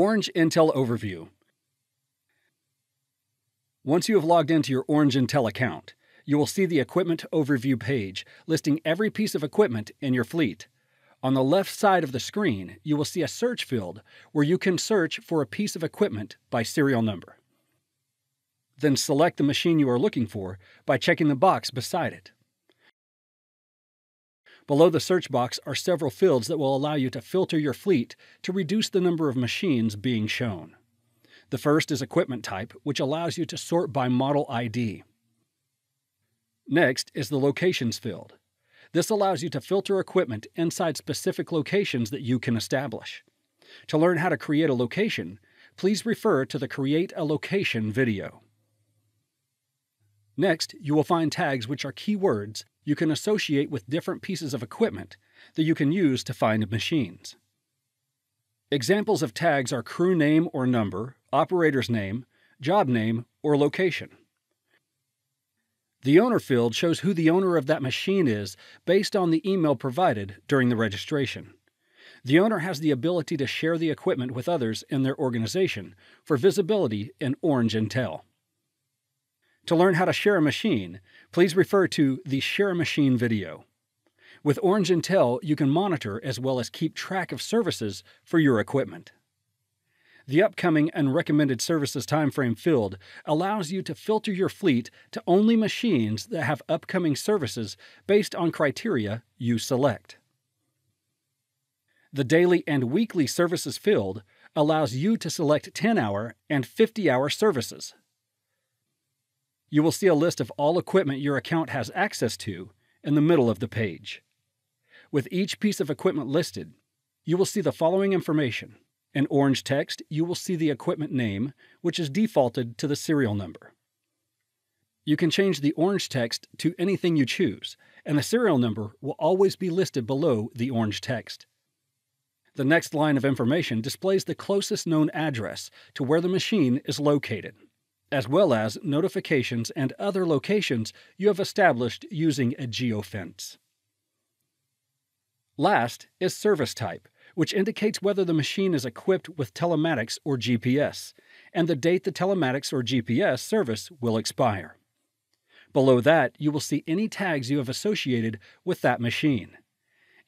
Orange Intel Overview Once you have logged into your Orange Intel account, you will see the Equipment Overview page listing every piece of equipment in your fleet. On the left side of the screen, you will see a search field where you can search for a piece of equipment by serial number. Then select the machine you are looking for by checking the box beside it. Below the search box are several fields that will allow you to filter your fleet to reduce the number of machines being shown. The first is equipment type, which allows you to sort by model ID. Next is the locations field. This allows you to filter equipment inside specific locations that you can establish. To learn how to create a location, please refer to the Create a Location video. Next, you will find tags which are keywords you can associate with different pieces of equipment that you can use to find machines. Examples of tags are crew name or number, operator's name, job name, or location. The owner field shows who the owner of that machine is based on the email provided during the registration. The owner has the ability to share the equipment with others in their organization for visibility in Orange Intel. To learn how to share a machine, please refer to the Share a Machine video. With Orange Intel, you can monitor as well as keep track of services for your equipment. The upcoming and recommended services timeframe field allows you to filter your fleet to only machines that have upcoming services based on criteria you select. The daily and weekly services field allows you to select 10 hour and 50 hour services. You will see a list of all equipment your account has access to in the middle of the page. With each piece of equipment listed, you will see the following information. In orange text, you will see the equipment name, which is defaulted to the serial number. You can change the orange text to anything you choose, and the serial number will always be listed below the orange text. The next line of information displays the closest known address to where the machine is located as well as notifications and other locations you have established using a geofence. Last is service type, which indicates whether the machine is equipped with telematics or GPS, and the date the telematics or GPS service will expire. Below that, you will see any tags you have associated with that machine.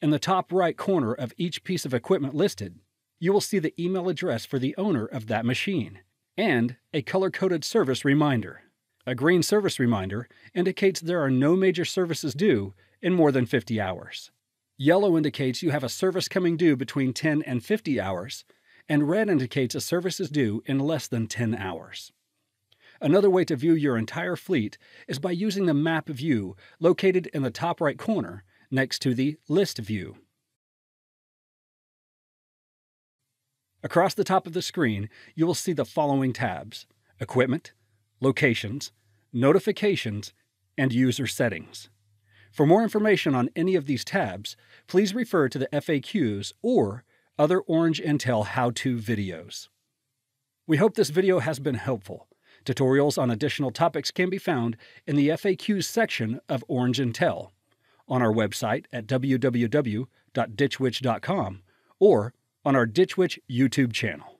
In the top right corner of each piece of equipment listed, you will see the email address for the owner of that machine and a color-coded service reminder. A green service reminder indicates there are no major services due in more than 50 hours. Yellow indicates you have a service coming due between 10 and 50 hours, and red indicates a service is due in less than 10 hours. Another way to view your entire fleet is by using the map view located in the top right corner next to the list view. Across the top of the screen, you will see the following tabs Equipment, Locations, Notifications, and User Settings. For more information on any of these tabs, please refer to the FAQs or other Orange Intel how-to videos. We hope this video has been helpful. Tutorials on additional topics can be found in the FAQs section of Orange Intel, on our website at www.ditchwitch.com, or on our Ditch Witch YouTube channel.